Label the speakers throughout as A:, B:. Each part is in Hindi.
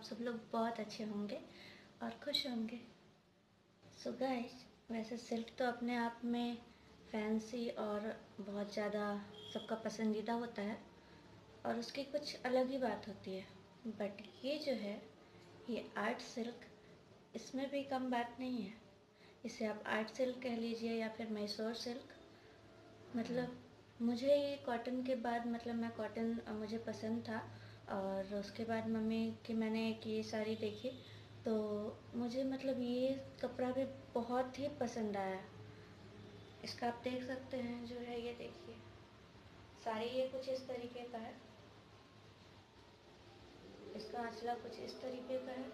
A: अच्छे होंगे और खुश होंगे। सो so गाइस वैसे सिल्क तो अपने आप में फैंसी और बहुत ज़्यादा सबका पसंदीदा होता है और उसकी कुछ अलग ही बात होती है। बट ये जो है, ये आर्ट सिल्क, इसमें भी कम बात नहीं है। इसे आप आर्ट सिल्क कह लीजिए या फिर मैसूर सिल्क। मतलब मुझे ये कॉटन के बाद मतलब मैं कॉटन मुझे पसंद था। और उसके बाद मम्मी की मैंने एक ये साड़ी देखी तो मुझे मतलब ये कपड़ा भी बहुत ही पसंद आया। इसका आप देख सकते हैं, जो है ये देखिए। साड़ी ये कुछ इस तरीके का है। इसका आंचला कुछ इस तरीके का है।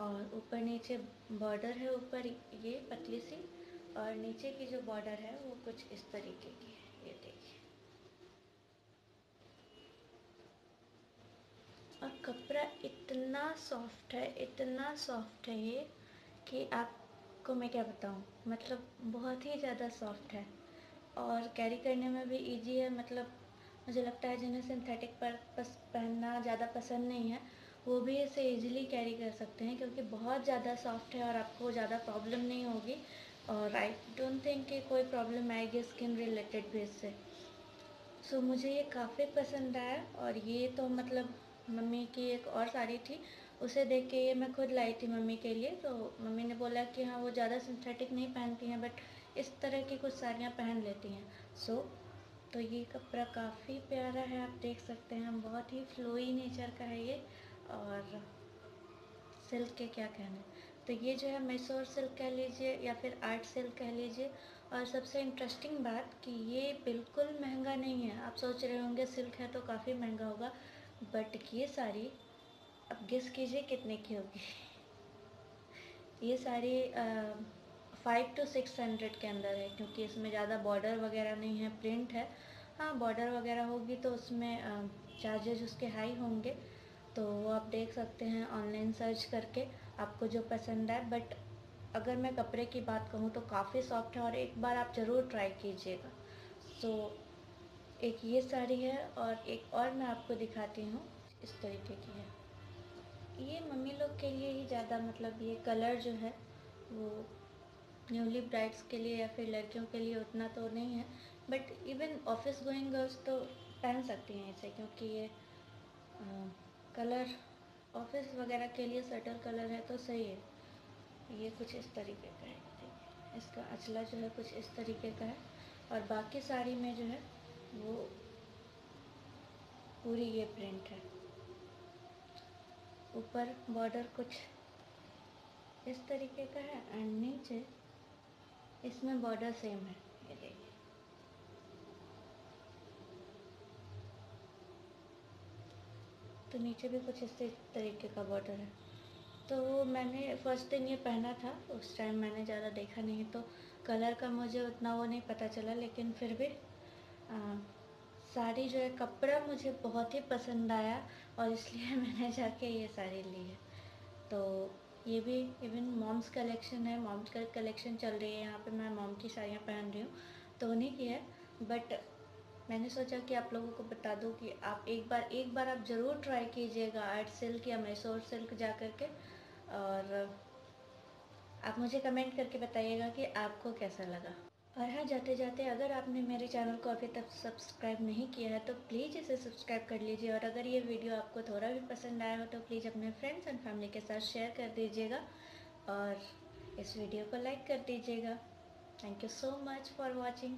A: और ऊपर नीचे बॉर्डर है, ऊपर ये पतली सी, और नीचे की जो बॉर्डर है वो कुछ इस तरीके की है, ये देखिए। और कपड़ा इतना सॉफ्ट है इतना सॉफ्ट है ये कि आपको मैं क्या बताऊँ? मतलब बहुत ही ज़्यादा सॉफ्ट है। और कैरी करने में भी इजी है मतलब मुझे लगता है जिन्हें सिंथेटिक पर पस पहनना ज़्यादा पसंद नहीं है वो भी इसे इजीली कैरी कर सकते हैं क्योंकि बहुत ज़्यादा सॉफ्ट है और आपको ज़्यादा प्रॉब्लम नहीं होगी। और आई डोंट थिंक कि कोई प्रॉब्लम आएगी स्किन रिलेटेड भी इससे सो। So, मुझे ये काफ़ी पसंद आया और ये तो मतलब मम्मी की एक और साड़ी थी उसे देख के ये मैं खुद लाई थी मम्मी के लिए। तो मम्मी ने बोला कि हाँ वो ज़्यादा सिंथेटिक नहीं पहनती हैं बट इस तरह की कुछ साड़ियाँ पहन लेती हैं। सो so, तो ये कपड़ा काफ़ी प्यारा है आप देख सकते हैं बहुत ही फ्लोई नेचर का है ये। और सिल्क के क्या कहने। तो ये जो है मैसूर सिल्क कह लीजिए या फिर आर्ट सिल्क कह लीजिए। और सबसे इंटरेस्टिंग बात कि ये बिल्कुल महँगा नहीं है। आप सोच रहे होंगे सिल्क है तो काफ़ी महँगा होगा। बट ये साड़ी अब गेस कीजिए कितने की होगी। ये sari five two six hundred के अंदर है क्योंकि इसमें ज़्यादा बॉर्डर वगैरह नहीं है प्रिंट है। हाँ बॉर्डर वगैरह होगी तो उसमें चार्जेज उसके हाई होंगे। तो वो आप देख सकते हैं ऑनलाइन सर्च करके आपको जो पसंद है। बट अगर मैं कपड़े की बात कहूँ तो काफ़ी सॉफ्ट है और एक बार आप ज़रूर ट्राई कीजिएगा। सो so, एक ये साड़ी है और एक और मैं आपको दिखाती हूँ इस तरीके की है। ये मम्मी लोग के लिए ही ज़्यादा मतलब ये कलर जो है वो न्यूली ब्राइड्स के लिए या फिर लड़कियों के लिए उतना तो नहीं है but even office going girls तो पहन सकती हैं इसे क्योंकि ये आ, कलर ऑफ़िस वगैरह के लिए सटल कलर है तो सही है। ये कुछ इस तरीके का है। इसका अचला जो है कुछ इस तरीके का है और बाकी साड़ी में जो है वो पूरी ये प्रिंट है। ऊपर बॉर्डर कुछ इस तरीके का है एंड नीचे इसमें बॉर्डर सेम है, ये देखिए। तो नीचे भी कुछ इस तरीके का बॉर्डर है। तो मैंने फ़र्स्ट दिन ये पहना था, उस टाइम मैंने ज़्यादा देखा नहीं तो कलर का मुझे उतना वो नहीं पता चला, लेकिन फिर भी साड़ी जो है, कपड़ा मुझे बहुत ही पसंद आया और इसलिए मैंने जाके ये साड़ी ली है। तो ये भी इवन मॉम्स कलेक्शन है मॉम्स का कलेक्शन चल रही है। यहाँ पे मैं मॉम की साड़ियाँ पहन रही हूँ तो उन्हीं की है। बट मैंने सोचा कि आप लोगों को बता दूँ कि आप एक बार एक बार आप ज़रूर ट्राई कीजिएगा आर्ट सिल्क या मैसूर सिल्क जा कर के और आप मुझे कमेंट करके बताइएगा कि आपको कैसा लगा। और हाँ जाते जाते अगर आपने मेरे चैनल को अभी तक सब्सक्राइब नहीं किया है तो प्लीज़ इसे सब्सक्राइब कर लीजिए और अगर ये वीडियो आपको थोड़ा भी पसंद आया हो तो प्लीज़ अपने फ्रेंड्स एंड फैमिली के साथ शेयर कर दीजिएगा और इस वीडियो को लाइक कर दीजिएगा। Thank you so much for watching